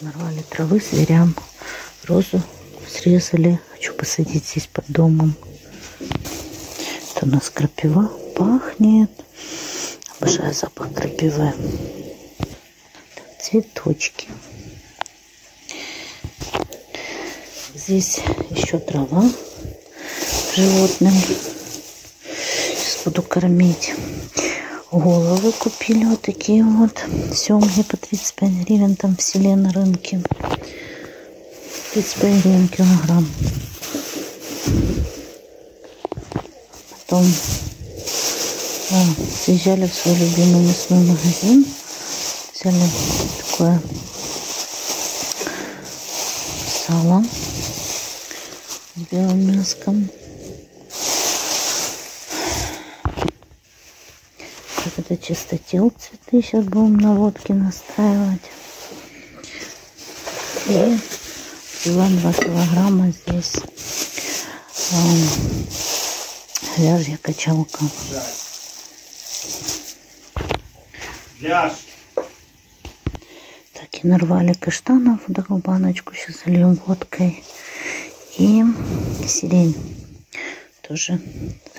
Нарвали травы зверям. Розу срезали. Хочу посадить здесь под домом. Это у нас крапива пахнет. Обожаю запах крапивы. Цветочки. Здесь еще трава животным. Сейчас буду кормить. Головы купили вот такие вот. Семги по 35 гривен там в селе на рынке. 35 гривен килограмм. Потом а, съезжали в свой любимый мясной магазин. Взяли такое сало с белым мяском. Вот это чистотел цветы. Сейчас будем на водке настраивать. И взяла 2 килограмма здесь э, вяжья качалка. Так, и нарвали каштанов в такую баночку. Сейчас зальем водкой. И сирень тоже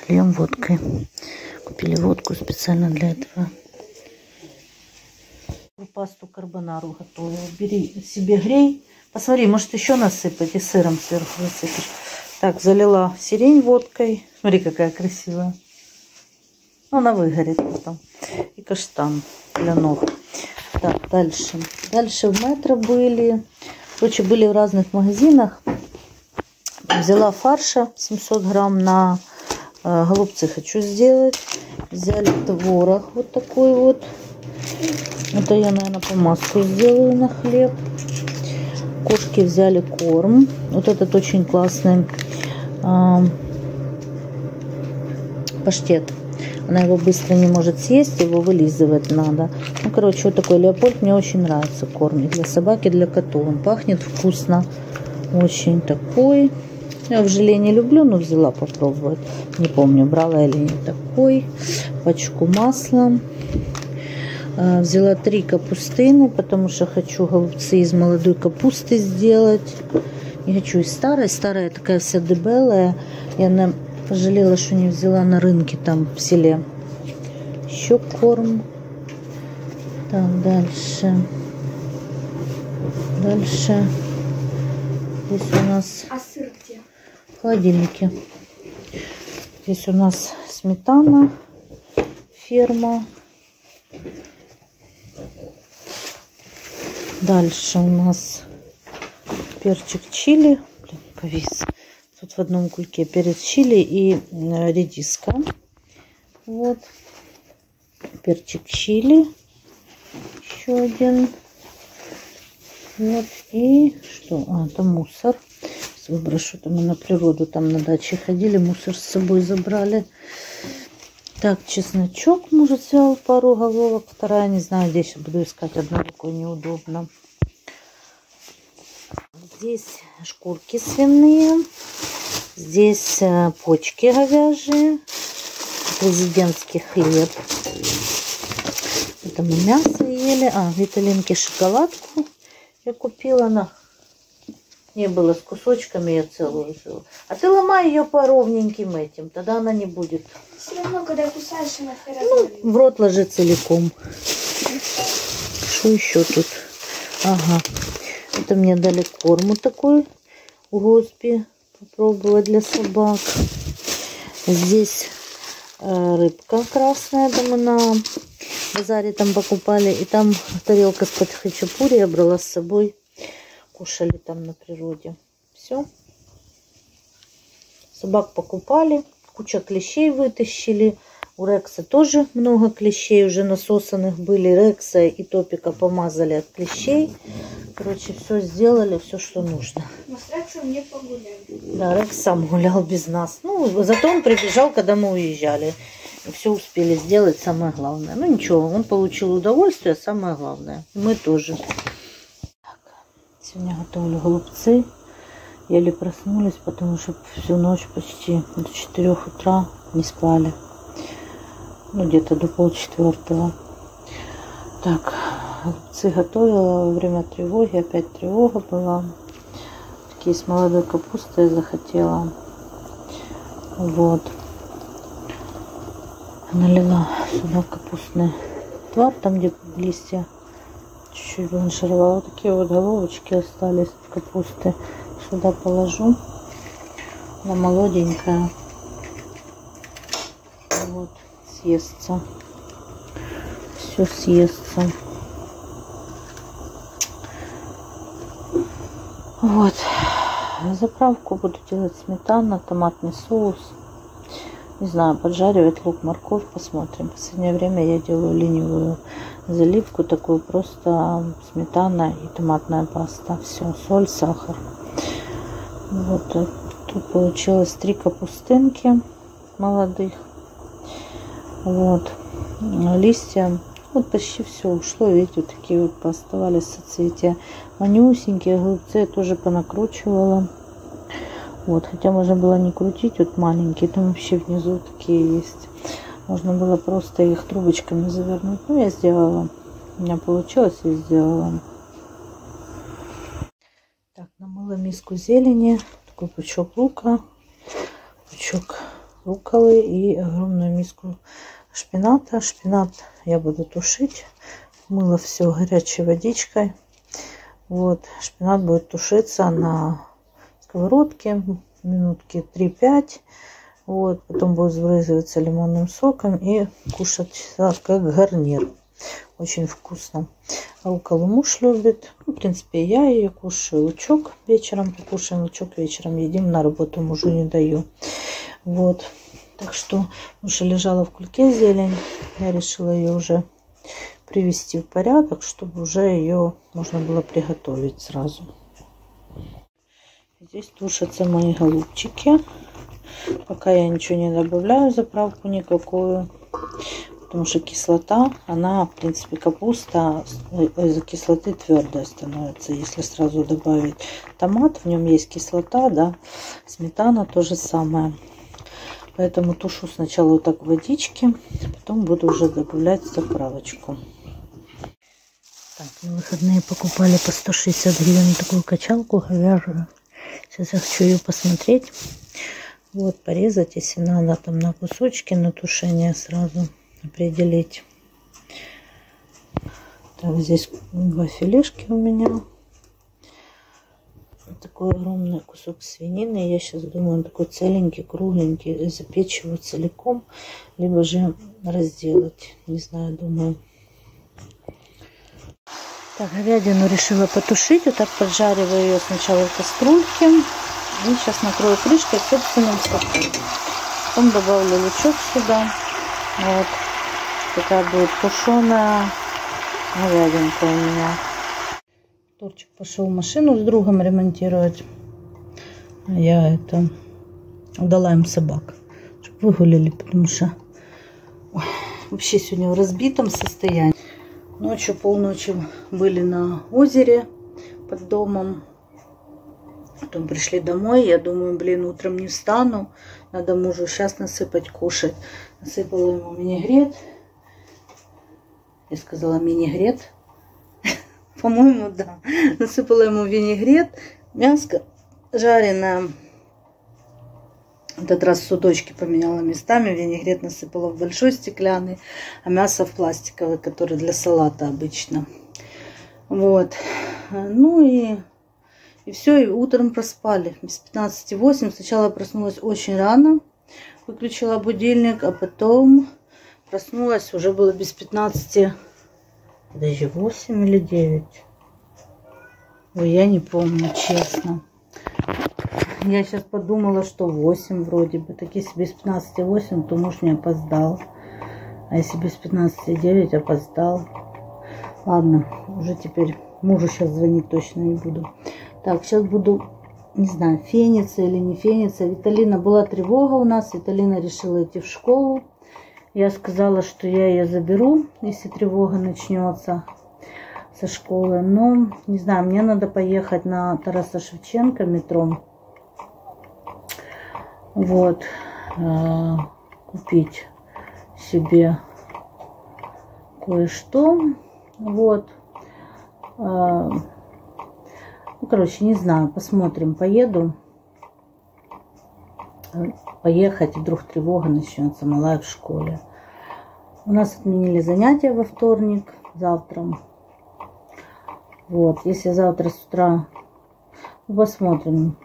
зальем водкой. Купили водку специально для этого. Пасту карбонару готовую. Бери себе грей. Посмотри, может еще насыпать и сыром сверху высыпешь. Так, залила сирень водкой. Смотри, какая красивая. Ну, она выгорит потом. И каштан для ног. Так, дальше. Дальше в метро были. Короче, были в разных магазинах. Взяла фарша 700 грамм на э, голубцы хочу сделать. Взяли творог вот такой вот. Это я, наверное, по маску сделаю на хлеб. Кошки взяли корм. Вот этот очень классный э, паштет. Она его быстро не может съесть, его вылизывать надо. Ну, короче, вот такой леопольд мне очень нравится корм. И для собаки, для котов. Он пахнет вкусно. Очень такой. Я в желе не люблю, но взяла попробовать. Не помню, брала или не такой. Пачку масла. А, взяла три капустины, потому что хочу голубцы из молодой капусты сделать. Не хочу из старой. Старая такая вся дебелая. Я на Пожалела, что не взяла на рынке там в селе. Еще корм. Так, дальше. Дальше. Здесь у нас... А сыр холодильнике. Здесь у нас сметана, ферма. Дальше у нас перчик чили. Блин, повис. Тут в одном кульке перец чили и э, редиска. Вот. Перчик чили. Еще один. Вот. И что? А, это мусор. Выброшу там мы на природу. Там на даче ходили. Мусор с собой забрали. Так, чесночок, может, взял пару головок. Вторая, не знаю, где сейчас буду искать. Одной рукой неудобно. Здесь шкурки свиные. Здесь э, почки говяжьи. Президентский хлеб. Это мы мясо ели. А, Виталинки шоколадку я купила. Она не было с кусочками, я целую взяла. А ты ломай ее по ровненьким этим, тогда она не будет. Все равно, когда кусаешь, она Ну, в рот ложи целиком. Что еще тут? Ага. Это мне дали корму такой в госпе попробовать для собак. Здесь э, рыбка красная, мы на базаре там покупали. И там тарелка с-под хачапури я брала с собой. Кушали там на природе. Все. Собак покупали. Куча клещей вытащили. У Рекса тоже много клещей уже насосанных были. Рекса и Топика помазали от клещей. Короче, все сделали, все, что нужно. Мы с Рексом не погуляли. Да, Рекс сам гулял без нас. Ну, зато он прибежал, когда мы уезжали. И все успели сделать, самое главное. Ну, ничего, он получил удовольствие, самое главное. Мы тоже. Сегодня готовлю голубцы. Еле проснулись, потому что всю ночь почти до 4 утра не спали. Ну, где-то до полчетвертого. Так, голубцы готовила во время тревоги. Опять тревога была. Такие с молодой капустой захотела. Вот. Налила сюда капустный отвар, там где листья чуть-чуть бланшировала. Вот такие вот головочки остались капусты. Сюда положу. Она молоденькая. Вот, съестся. Все съестся. Вот. Заправку буду делать сметана, томатный соус. Не знаю, поджаривать лук, морковь, посмотрим. В последнее время я делаю ленивую заливку, такую просто сметана и томатная паста. Все, соль, сахар. Вот э, тут получилось три капустынки молодых. Вот. Листья. Вот почти все ушло. Видите, вот такие вот пооставались соцветия. Манюсенькие голубцы я тоже понакручивала. Вот, хотя можно было не крутить, вот маленькие, там вообще внизу такие есть. Можно было просто их трубочками завернуть. Ну, я сделала. У меня получилось, я сделала. Так, намыла миску зелени, такой пучок лука, пучок руколы и огромную миску шпината. Шпинат я буду тушить. Мыла все горячей водичкой. Вот, шпинат будет тушиться на сковородке минутки 3-5. Вот, потом будет сбрызгиваться лимонным соком и кушать как гарнир. Очень вкусно. Руколу муж любит. Ну, в принципе, я ее кушаю. Лучок вечером покушаем. Лучок вечером едим. На работу мужу не даю. Вот. Так что уже лежала в кульке зелень. Я решила ее уже привести в порядок, чтобы уже ее можно было приготовить сразу. Здесь тушатся мои голубчики. Пока я ничего не добавляю, заправку никакую. Потому что кислота, она, в принципе, капуста из-за кислоты твердая становится. Если сразу добавить томат, в нем есть кислота, да. Сметана то же самое. Поэтому тушу сначала вот так в водичке, потом буду уже добавлять заправочку. Так, на выходные покупали по 160 гривен такую качалку говяжью. Сейчас я хочу ее посмотреть. Вот, порезать, если надо, там на кусочки, на тушение сразу определить. Так, здесь два филешки у меня. Такой огромный кусок свинины. Я сейчас думаю, такой целенький, кругленький. Запечь его целиком, либо же разделать. Не знаю, думаю. Так, говядину решила потушить. Вот так поджариваю ее сначала в кастрюльке. И сейчас накрою крышкой собственным соком. Потом добавлю лучок сюда. Вот. Такая будет тушеная говядинка у меня. Торчик пошел машину с другом ремонтировать. А я это дала им собак, чтобы выгуляли, потому что вообще сегодня в разбитом состоянии. Ночью, полночи были на озере под домом. Потом пришли домой. Я думаю, блин, утром не встану. Надо мужу сейчас насыпать кушать. Насыпала ему винегрет. Я сказала винегрет. По-моему, да. Насыпала ему винегрет. Мяско жареное этот раз судочки поменяла местами, винегрет насыпала в большой стеклянный, а мясо в пластиковый, который для салата обычно. Вот. Ну и, и все, и утром проспали. Без 15,8. Сначала проснулась очень рано, выключила будильник, а потом проснулась, уже было без 15, даже 8 или 9. Ой, я не помню, честно. Я сейчас подумала, что 8 вроде бы. Так если без 15,8, то муж не опоздал. А если без 15,9 опоздал. Ладно, уже теперь мужу сейчас звонить точно не буду. Так, сейчас буду, не знаю, фениться или не фениться. Виталина, была тревога у нас. Виталина решила идти в школу. Я сказала, что я ее заберу, если тревога начнется со школы. Но, не знаю, мне надо поехать на Тараса Шевченко метро вот, э, купить себе кое-что, вот, А, ну, короче, не знаю, посмотрим, поеду. Поехать, вдруг тревога начнется, малая в школе. У нас отменили занятия во вторник, завтра. Вот, если завтра с утра ну, посмотрим.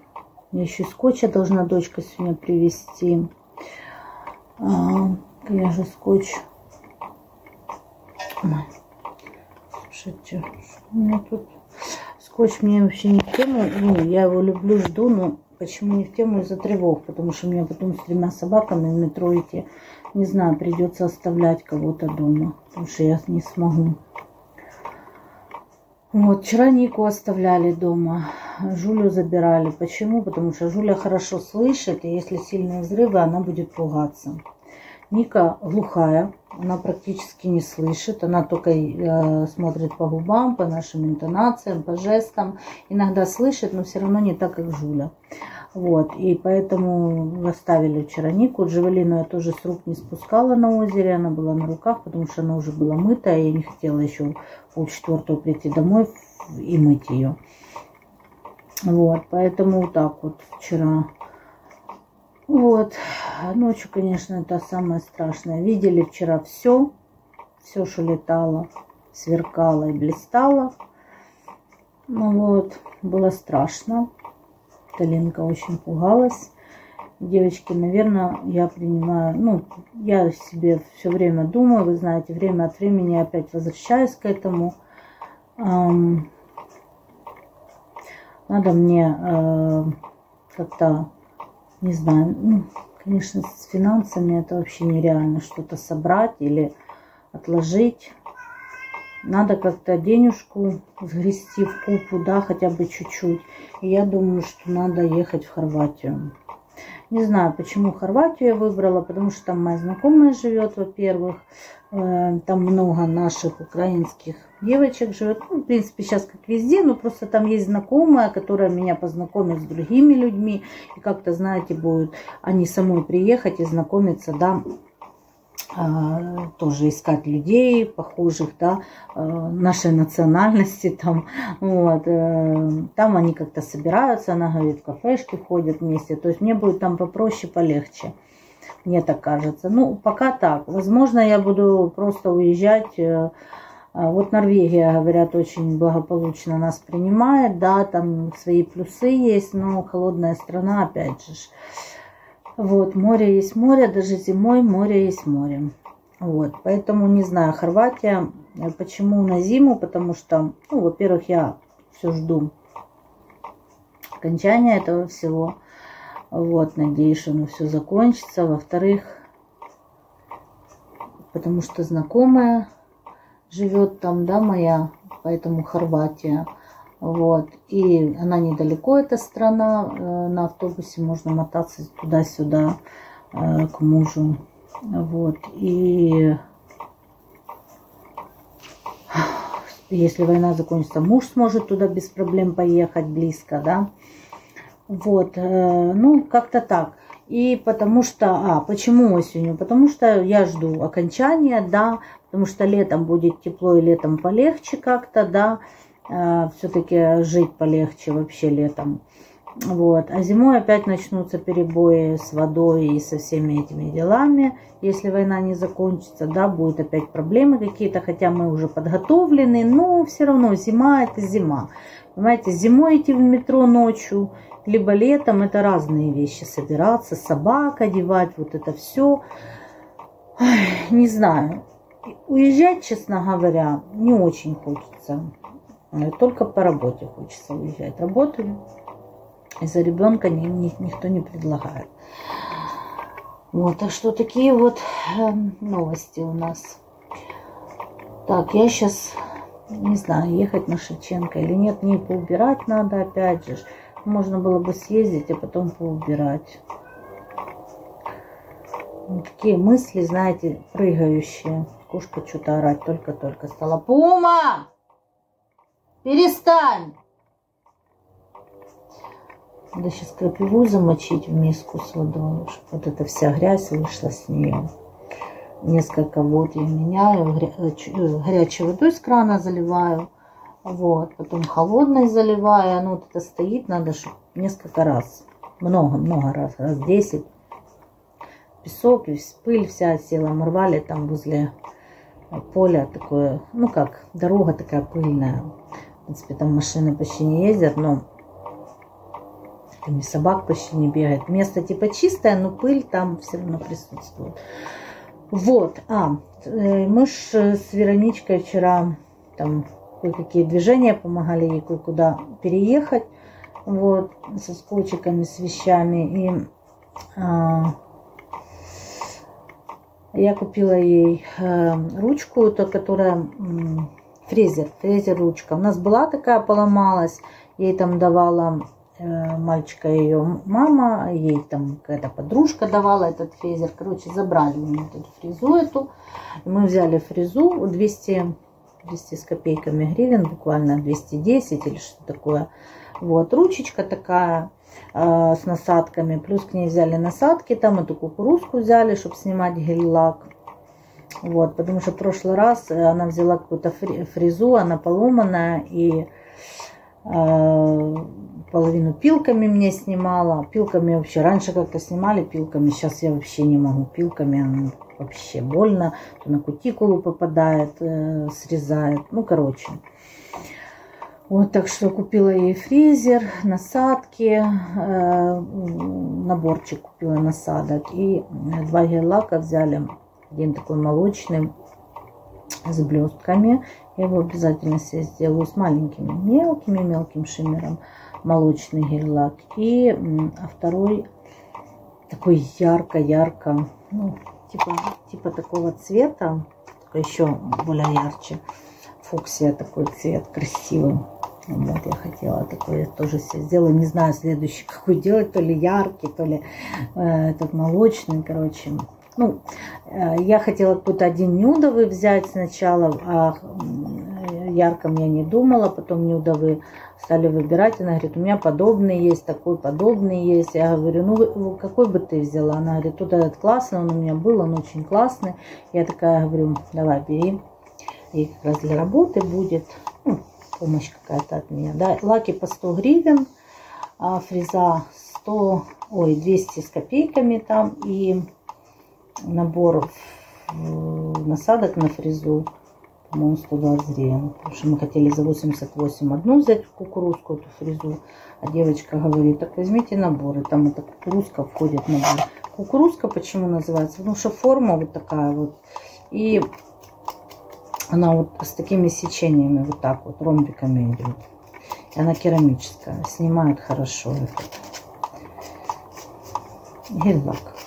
Я еще скотча должна дочка сегодня привезти. А, же скотч. Слушайте, у меня тут скотч мне вообще не в тему. Ну, я его люблю, жду, но почему не в тему из-за тревог? Потому что мне потом с тремя собаками в метро идти, не знаю, придется оставлять кого-то дома. Потому что я не смогу. Вот, вчера Нику оставляли дома, Жулю забирали. Почему? Потому что Жуля хорошо слышит, и если сильные взрывы, она будет пугаться. Ника глухая, она практически не слышит, она только э, смотрит по губам, по нашим интонациям, по жестам. Иногда слышит, но все равно не так, как Жуля. Вот, и поэтому оставили вчера Нику. Джавелину я тоже с рук не спускала на озере, она была на руках, потому что она уже была мытая, я не хотела еще полчетвертого прийти домой и мыть ее. Вот, поэтому вот так вот вчера. Вот, ночью, конечно, это самое страшное. Видели вчера все, все, что летало, сверкало и блистало. Ну вот, было страшно. Талинка очень пугалась. Девочки, наверное, я принимаю, ну, я себе все время думаю, вы знаете, время от времени опять возвращаюсь к этому. Эм, надо мне э, как-то, не знаю, ну, конечно, с финансами это вообще нереально что-то собрать или отложить. Надо как-то денежку сгрести в купу, да, хотя бы чуть-чуть. Я думаю, что надо ехать в Хорватию. Не знаю, почему Хорватию я выбрала, потому что там моя знакомая живет, во-первых. Э, там много наших украинских девочек живет. Ну, в принципе, сейчас как везде, но просто там есть знакомая, которая меня познакомит с другими людьми. И как-то, знаете, будут они самой приехать и знакомиться, да, а, тоже искать людей похожих, да, а, нашей национальности там, вот, э, там они как-то собираются, она говорит, в кафешки ходят вместе, то есть мне будет там попроще, полегче, мне так кажется. Ну, пока так, возможно, я буду просто уезжать, э, а, вот Норвегия, говорят, очень благополучно нас принимает, да, там свои плюсы есть, но холодная страна, опять же, вот, море есть море, даже зимой море есть море. Вот, поэтому не знаю, Хорватия, почему на зиму, потому что, ну, во-первых, я все жду окончания этого всего. Вот, надеюсь, оно все закончится. Во-вторых, потому что знакомая живет там, да, моя, поэтому Хорватия. Вот. И она недалеко, эта страна. Э, на автобусе можно мотаться туда-сюда э, к мужу. Вот. И если война закончится, муж сможет туда без проблем поехать близко, да. Вот. Э, ну, как-то так. И потому что, а, почему осенью? Потому что я жду окончания, да, потому что летом будет тепло и летом полегче как-то, да. Э, все-таки жить полегче вообще летом. Вот. А зимой опять начнутся перебои с водой и со всеми этими делами. Если война не закончится, да, будут опять проблемы какие-то, хотя мы уже подготовлены, но все равно зима это зима. Понимаете, зимой идти в метро ночью, либо летом, это разные вещи. Собираться, собак одевать, вот это все. Ой, не знаю. Уезжать, честно говоря, не очень хочется. Только по работе хочется уезжать. Работаю. Из-за ребенка ни, ни, никто не предлагает. Вот, так что такие вот э, новости у нас. Так, я сейчас, не знаю, ехать на Шевченко или нет. Не поубирать надо опять же. Можно было бы съездить, а потом поубирать. Вот такие мысли, знаете, прыгающие. Кошка что-то орать только-только стала. Пума! Перестань! Надо сейчас крапиву замочить в миску с водой, чтобы вот эта вся грязь вышла с нее. Несколько вод я меняю, э, э, горячей водой с крана заливаю. Вот, потом холодной заливаю, оно вот это стоит, надо, чтобы несколько раз, много-много раз, раз 10. Песок, пыль вся села, мы рвали там возле поля такое, ну как, дорога такая пыльная. Принципе, там машины почти не ездят, но там и собак почти не бегает. Место типа чистое, но пыль там все равно присутствует. Вот, а, э, мы ж с Вероничкой вчера там кое-какие движения помогали ей кое-куда переехать, вот, со скотчиками, с вещами. И а, я купила ей э, ручку, то, которая фрезер, фрезер ручка. У нас была такая, поломалась, ей там давала Э, мальчика ее мама, ей там какая-то подружка давала этот фрезер. Короче, забрали меня эту фрезу эту. Мы взяли фрезу 200, 200 с копейками гривен, буквально 210 или что такое. Вот, ручечка такая э, с насадками. Плюс к ней взяли насадки, там эту кукурузку взяли, чтобы снимать гель-лак. Вот, потому что в прошлый раз она взяла какую-то фрезу, она поломанная, и э, половину пилками мне снимала. Пилками вообще раньше как-то снимали пилками, сейчас я вообще не могу пилками, вообще больно. На кутикулу попадает, э, срезает. Ну, короче. Вот так что купила ей фрезер, насадки, э, наборчик купила насадок. И два гель-лака взяли. Один такой молочный с блестками. Я его обязательно себе сделаю с маленькими, мелкими, мелким шиммером молочный гель-лак. И а второй такой ярко-ярко, ну, типа, типа такого цвета, еще более ярче. Фуксия такой цвет красивый. Вот я хотела такой тоже себе сделать. Не знаю, следующий какой делать, то ли яркий, то ли э, этот молочный, короче. Ну, э, я хотела какой-то один нюдовый взять сначала, а ярком я не думала, потом нюдовый стали выбирать. Она говорит, у меня подобный есть, такой подобный есть. Я говорю, ну какой бы ты взяла? Она говорит, тут этот классный, он у меня был, он очень классный. Я такая говорю, давай бери. И как раз для работы будет ну, помощь какая-то от меня. Да, лаки по 100 гривен, а фреза 100, ой, 200 с копейками там и набор насадок на фрезу по-моему, 120 гривен. Потому что мы хотели за 88 одну взять кукурузку, эту фрезу. А девочка говорит, так возьмите набор. И там эта кукурузка входит в набор. Кукурузка почему называется? Потому что форма вот такая вот. И она вот с такими сечениями вот так вот, ромбиками идет. И она керамическая. Снимает хорошо этот гель-лак.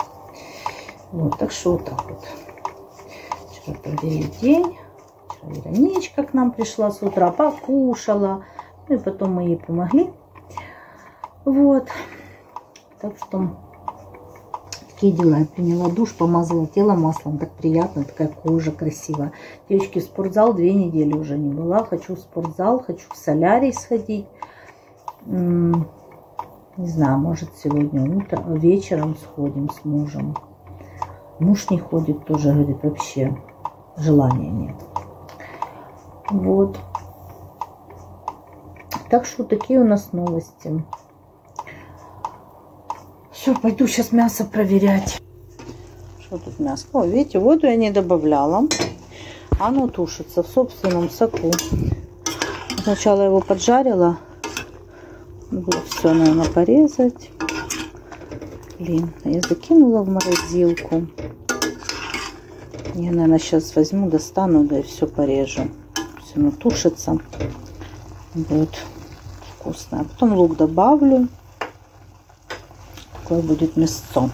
Вот, так что вот так вот. Вчера провели день. Вероничка к нам пришла с утра, покушала. Ну и потом мы ей помогли. Вот. Так что такие дела. Я приняла душ, помазала тело маслом. Так приятно, такая кожа красивая. Девочки, в спортзал две недели уже не была. Хочу в спортзал, хочу в солярий сходить. Не знаю, может сегодня утром, вечером сходим с мужем. Муж не ходит тоже, говорит, вообще желания нет. Вот. Так что такие у нас новости. Все, пойду сейчас мясо проверять. Что тут мясо? О, видите, воду я не добавляла. Оно тушится в собственном соку. Сначала его поджарила. Было все, наверное, порезать. Блин, я закинула в морозилку. Я, наверное, сейчас возьму, достану, да и все порежу все оно тушится. Будет вкусно. А потом лук добавлю. Такое будет мясо.